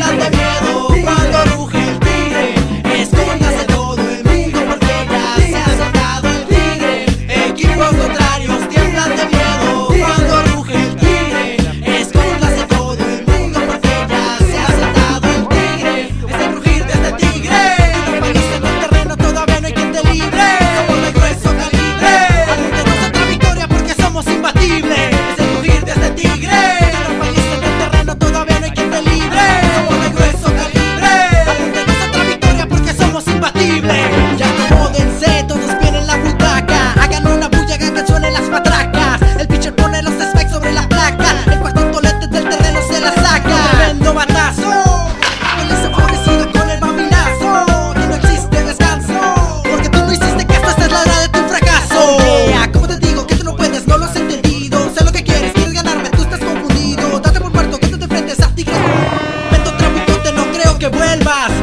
con paz.